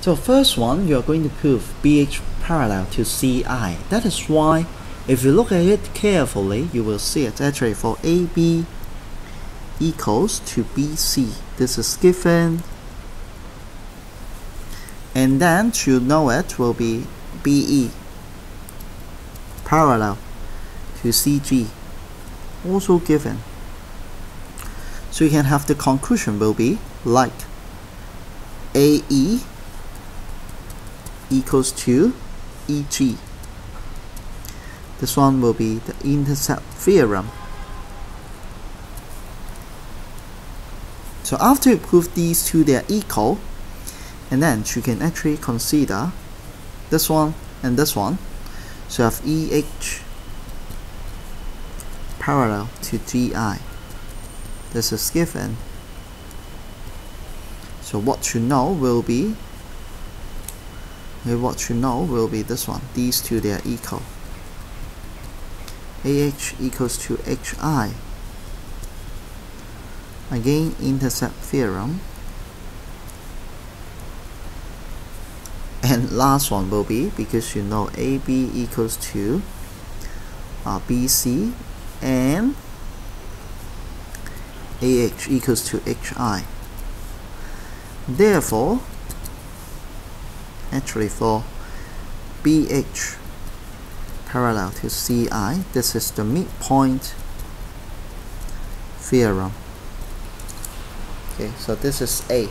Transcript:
So first one, you are going to prove BH parallel to CI. That is why, if you look at it carefully, you will see it actually for AB equals to BC. This is given. And then to know it will be BE parallel to CG also given. So you can have the conclusion will be like AE equals to EG. This one will be the intercept theorem. So after you prove these two they are equal, and then you can actually consider this one and this one. So you have EH parallel to GI. This is given. So what you know will be what you know will be this one. These two they are equal. AH equals to HI. Again, intercept theorem. And last one will be because you know AB equals to uh, BC and AH equals to HI. Therefore, actually for BH parallel to CI, this is the midpoint theorem. Okay, so this is A.